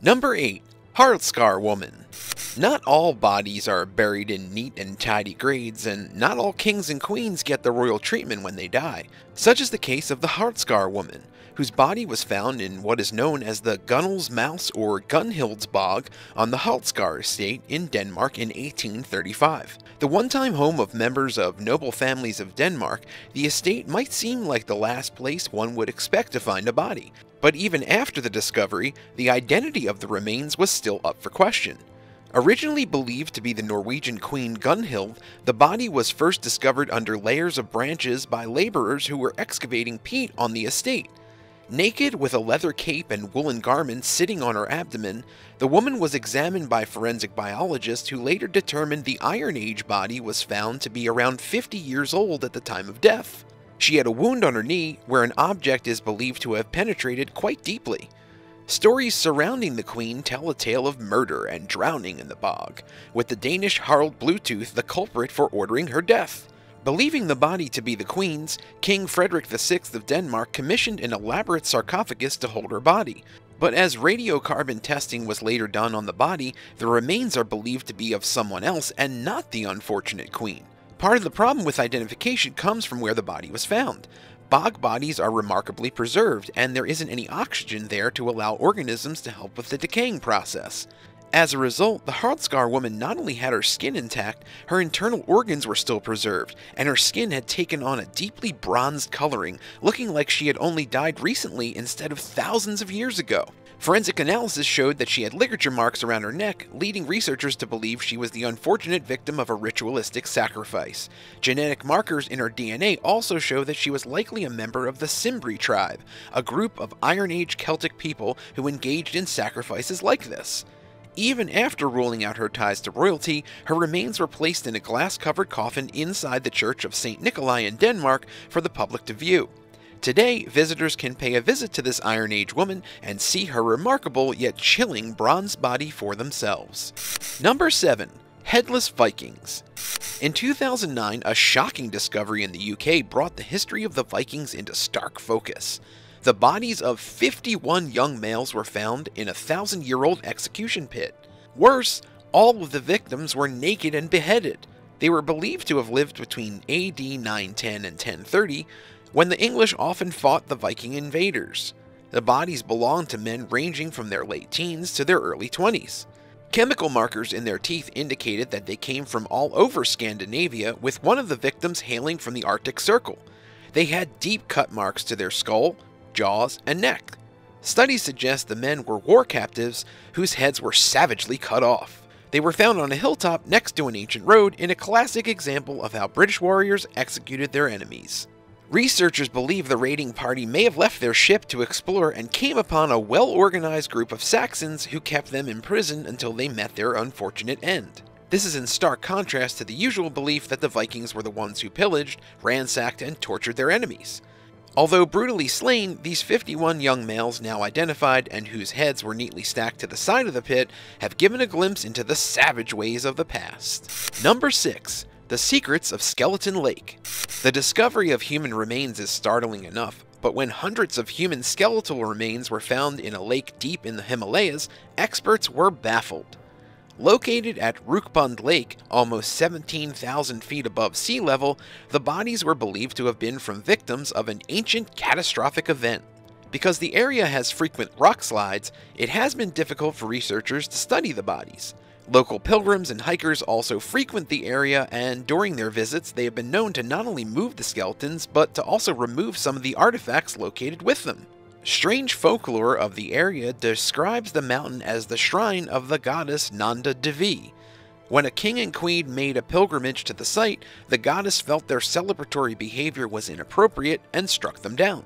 Number 8. Haraldskaer Woman. Not all bodies are buried in neat and tidy grades, and not all kings and queens get the royal treatment when they die. Such is the case of the Haraldskaer woman, whose body was found in what is known as the Gunnelsmose or Gunhild's Bog on the Haraldskaer estate in Denmark in 1835. The one-time home of members of noble families of Denmark, the estate might seem like the last place one would expect to find a body, but even after the discovery, the identity of the remains was still up for question. Originally believed to be the Norwegian queen Gunhild, the body was first discovered under layers of branches by laborers who were excavating peat on the estate. Naked with a leather cape and woolen garments sitting on her abdomen, the woman was examined by forensic biologists who later determined the Iron Age body was found to be around 50 years old at the time of death. She had a wound on her knee where an object is believed to have penetrated quite deeply. Stories surrounding the queen tell a tale of murder and drowning in the bog, with the Danish Harald Bluetooth the culprit for ordering her death. Believing the body to be the queen's, King Frederick VI of Denmark commissioned an elaborate sarcophagus to hold her body. But as radiocarbon testing was later done on the body, the remains are believed to be of someone else and not the unfortunate queen. Part of the problem with identification comes from where the body was found. Bog bodies are remarkably preserved, and there isn't any oxygen there to allow organisms to help with the decaying process. As a result, the Haraldskaer woman not only had her skin intact, her internal organs were still preserved, and her skin had taken on a deeply bronzed coloring, looking like she had only died recently instead of thousands of years ago. Forensic analysis showed that she had ligature marks around her neck, leading researchers to believe she was the unfortunate victim of a ritualistic sacrifice. Genetic markers in her DNA also show that she was likely a member of the Cimbri tribe, a group of Iron Age Celtic people who engaged in sacrifices like this. Even after ruling out her ties to royalty, her remains were placed in a glass covered coffin inside the Church of St. Nikolai in Denmark for the public to view. Today, visitors can pay a visit to this Iron Age woman and see her remarkable yet chilling bronze body for themselves. Number 7. Headless Vikings. In 2009, a shocking discovery in the UK brought the history of the Vikings into stark focus. The bodies of 51 young males were found in a thousand year old execution pit. Worse, all of the victims were naked and beheaded. They were believed to have lived between AD 910 and 1030, when the English often fought the Viking invaders. The bodies belonged to men ranging from their late teens to their early 20s. Chemical markers in their teeth indicated that they came from all over Scandinavia, with one of the victims hailing from the Arctic Circle. They had deep cut marks to their skull, jaws, and neck. Studies suggest the men were war captives whose heads were savagely cut off. They were found on a hilltop next to an ancient road in a classic example of how British warriors executed their enemies. Researchers believe the raiding party may have left their ship to explore and came upon a well organized group of Saxons who kept them in prison until they met their unfortunate end. This is in stark contrast to the usual belief that the Vikings were the ones who pillaged, ransacked, and tortured their enemies. Although brutally slain, these 51 young males now identified and whose heads were neatly stacked to the side of the pit have given a glimpse into the savage ways of the past. Number 6. The Secrets of Skeleton Lake. The discovery of human remains is startling enough, but when hundreds of human skeletal remains were found in a lake deep in the Himalayas, experts were baffled. Located at Roopkund Lake, almost 17,000 feet above sea level, the bodies were believed to have been from victims of an ancient catastrophic event. Because the area has frequent rock slides, it has been difficult for researchers to study the bodies. Local pilgrims and hikers also frequent the area, and during their visits, they have been known to not only move the skeletons, but to also remove some of the artifacts located with them. Strange folklore of the area describes the mountain as the shrine of the goddess Nanda Devi. When a king and queen made a pilgrimage to the site, the goddess felt their celebratory behavior was inappropriate and struck them down.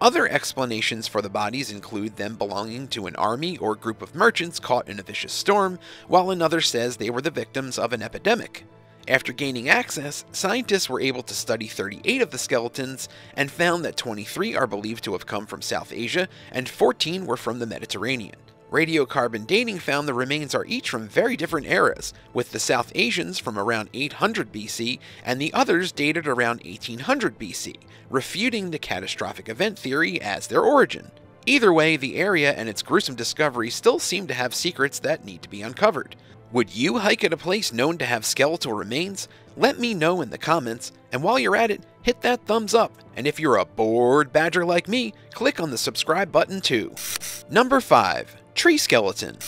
Other explanations for the bodies include them belonging to an army or group of merchants caught in a vicious storm, while another says they were the victims of an epidemic. After gaining access, scientists were able to study 38 of the skeletons and found that 23 are believed to have come from South Asia and 14 were from the Mediterranean. Radiocarbon dating found the remains are each from very different eras, with the South Asians from around 800 BC and the others dated around 1800 BC, refuting the catastrophic event theory as their origin. Either way, the area and its gruesome discovery still seem to have secrets that need to be uncovered. Would you hike at a place known to have skeletal remains? Let me know in the comments, and while you're at it, hit that thumbs up, and if you're a bored badger like me, click on the subscribe button too. Number 5. Tree Skeleton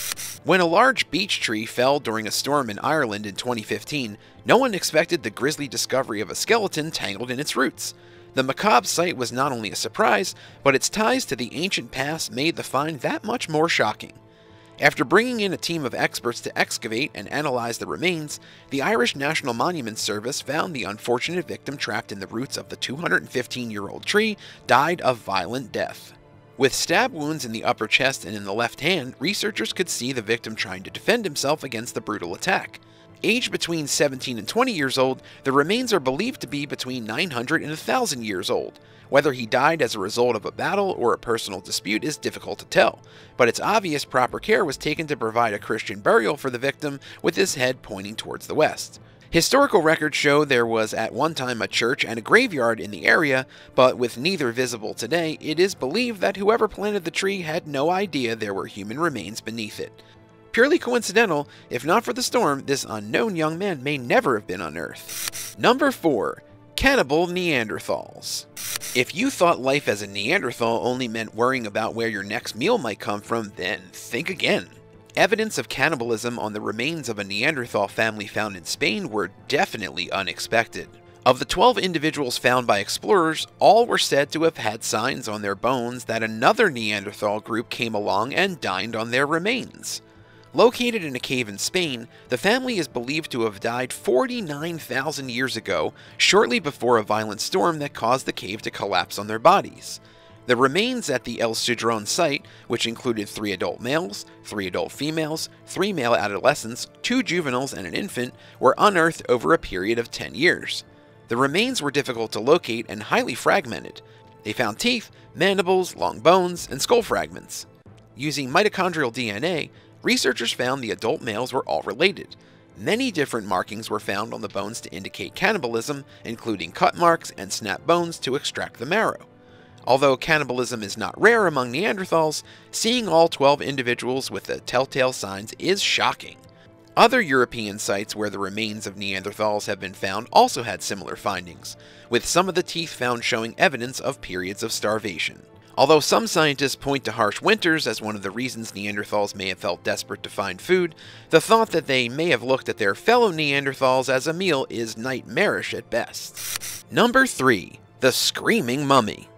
When a large beech tree fell during a storm in Ireland in 2015, no one expected the grisly discovery of a skeleton tangled in its roots. The macabre sight was not only a surprise, but its ties to the ancient past made the find that much more shocking. After bringing in a team of experts to excavate and analyze the remains, the Irish National Monument Service found the unfortunate victim trapped in the roots of the 215 year old tree died of violent death. With stab wounds in the upper chest and in the left hand, researchers could see the victim trying to defend himself against the brutal attack. Aged between 17 and 20 years old, the remains are believed to be between 900 and 1,000 years old. Whether he died as a result of a battle or a personal dispute is difficult to tell, but it's obvious proper care was taken to provide a Christian burial for the victim with his head pointing towards the west. Historical records show there was at one time a church and a graveyard in the area, but with neither visible today, it is believed that whoever planted the tree had no idea there were human remains beneath it. Purely coincidental, if not for the storm, this unknown young man may never have been unearthed. Number 4. Cannibal Neanderthals. If you thought life as a Neanderthal only meant worrying about where your next meal might come from, then think again. Evidence of cannibalism on the remains of a Neanderthal family found in Spain were definitely unexpected. Of the 12 individuals found by explorers, all were said to have had signs on their bones that another Neanderthal group came along and dined on their remains. Located in a cave in Spain, the family is believed to have died 49,000 years ago, shortly before a violent storm that caused the cave to collapse on their bodies. The remains at the El Sidrón site, which included three adult males, three adult females, three male adolescents, two juveniles, and an infant, were unearthed over a period of 10 years. The remains were difficult to locate and highly fragmented. They found teeth, mandibles, long bones, and skull fragments. Using mitochondrial DNA, researchers found the adult males were all related. Many different markings were found on the bones to indicate cannibalism, including cut marks and snap bones to extract the marrow. Although cannibalism is not rare among Neanderthals, seeing all 12 individuals with the telltale signs is shocking. Other European sites where the remains of Neanderthals have been found also had similar findings, with some of the teeth found showing evidence of periods of starvation. Although some scientists point to harsh winters as one of the reasons Neanderthals may have felt desperate to find food, the thought that they may have looked at their fellow Neanderthals as a meal is nightmarish at best. Number 3. The Screaming Mummy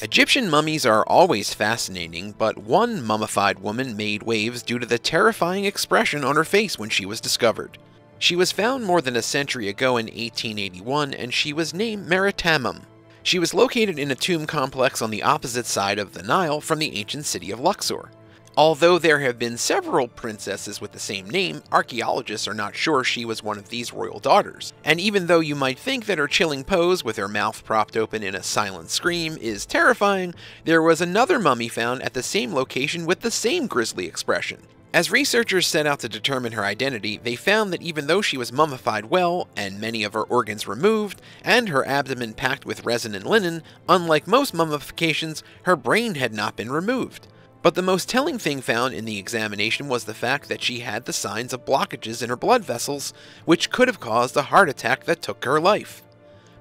Egyptian mummies are always fascinating, but one mummified woman made waves due to the terrifying expression on her face when she was discovered. She was found more than a century ago in 1881 and she was named Meritamun. She was located in a tomb complex on the opposite side of the Nile from the ancient city of Luxor. Although there have been several princesses with the same name, archaeologists are not sure she was one of these royal daughters. And even though you might think that her chilling pose with her mouth propped open in a silent scream is terrifying, there was another mummy found at the same location with the same grisly expression. As researchers set out to determine her identity, they found that even though she was mummified well, and many of her organs removed, and her abdomen packed with resin and linen, unlike most mummifications, her brain had not been removed. But the most telling thing found in the examination was the fact that she had the signs of blockages in her blood vessels, which could have caused a heart attack that took her life.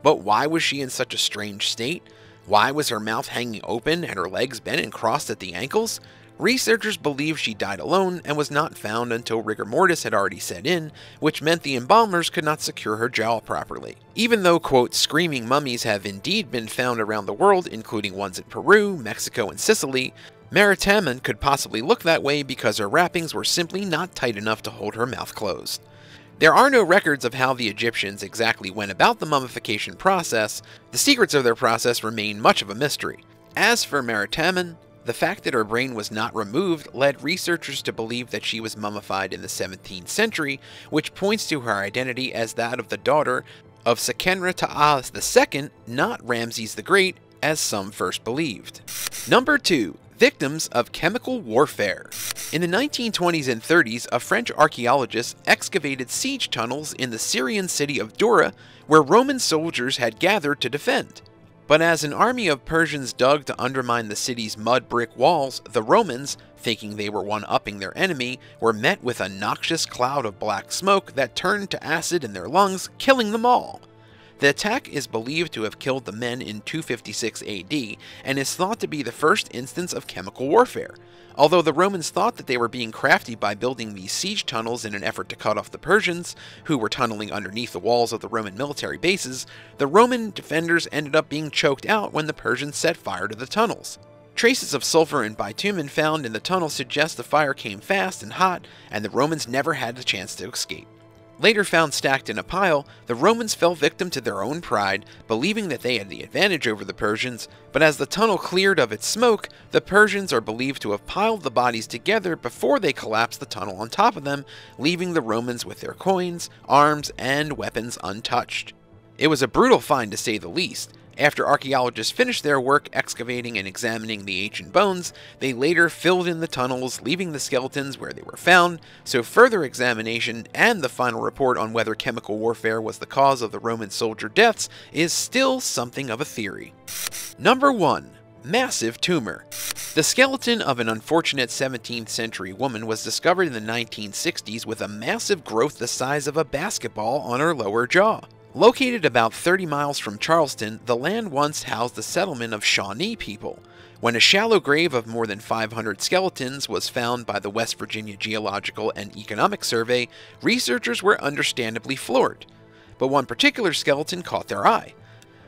But why was she in such a strange state? Why was her mouth hanging open and her legs bent and crossed at the ankles? Researchers believe she died alone and was not found until rigor mortis had already set in, which meant the embalmers could not secure her jaw properly. Even though, quote, screaming mummies have indeed been found around the world, including ones in Peru, Mexico, and Sicily, Meritamun could possibly look that way because her wrappings were simply not tight enough to hold her mouth closed. There are no records of how the Egyptians exactly went about the mummification process, the secrets of their process remain much of a mystery. As for Meritamun, the fact that her brain was not removed led researchers to believe that she was mummified in the 17th century, which points to her identity as that of the daughter of Seqenenre II, not Ramses the Great, as some first believed. Number 2. Victims of Chemical Warfare In the 1920s and 30s, a French archaeologist excavated siege tunnels in the Syrian city of Dura, where Roman soldiers had gathered to defend. But as an army of Persians dug to undermine the city's mud brick walls, the Romans, thinking they were one upping their enemy, were met with a noxious cloud of black smoke that turned to acid in their lungs, killing them all. The attack is believed to have killed the men in 256 AD and is thought to be the first instance of chemical warfare. Although the Romans thought that they were being crafty by building these siege tunnels in an effort to cut off the Persians, who were tunneling underneath the walls of the Roman military bases, the Roman defenders ended up being choked out when the Persians set fire to the tunnels. Traces of sulfur and bitumen found in the tunnel suggest the fire came fast and hot, and the Romans never had the chance to escape. Later found stacked in a pile, the Romans fell victim to their own pride, believing that they had the advantage over the Persians, but as the tunnel cleared of its smoke, the Persians are believed to have piled the bodies together before they collapsed the tunnel on top of them, leaving the Romans with their coins, arms, and weapons untouched. It was a brutal find to say the least, after archaeologists finished their work excavating and examining the ancient bones, they later filled in the tunnels, leaving the skeletons where they were found, so further examination and the final report on whether chemical warfare was the cause of the Roman soldier deaths is still something of a theory. Number 1. Massive tumor. The skeleton of an unfortunate 17th century woman was discovered in the 1960s with a massive growth the size of a basketball on her lower jaw. Located about 30 miles from Charleston, the land once housed the settlement of Shawnee people. When a shallow grave of more than 500 skeletons was found by the West Virginia Geological and Economic Survey, researchers were understandably floored. But one particular skeleton caught their eye.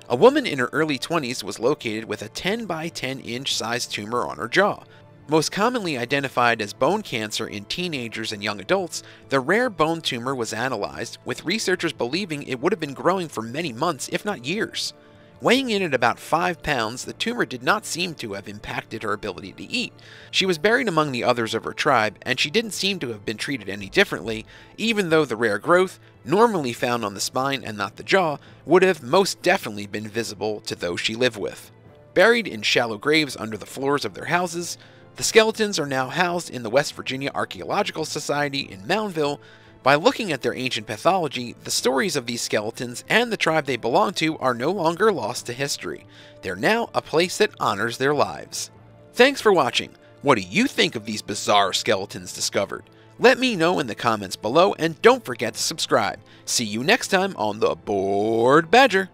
A woman in her early 20s was located with a 10 by 10 inch sized tumor on her jaw, most commonly identified as bone cancer in teenagers and young adults, the rare bone tumor was analyzed, with researchers believing it would have been growing for many months, if not years. Weighing in at about 5 pounds, the tumor did not seem to have impacted her ability to eat. She was buried among the others of her tribe, and she didn't seem to have been treated any differently, even though the rare growth, normally found on the spine and not the jaw, would have most definitely been visible to those she lived with. Buried in shallow graves under the floors of their houses, the skeletons are now housed in the West Virginia Archaeological Society in Moundville. By looking at their ancient pathology, the stories of these skeletons and the tribe they belong to are no longer lost to history. They're now a place that honors their lives. Thanks for watching. What do you think of these bizarre skeletons discovered? Let me know in the comments below and don't forget to subscribe. See you next time on the Bored Badger.